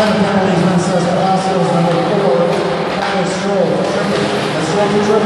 By the penalties, Vincenzo Palacios, number four, Thomas Stroll, Stroll to.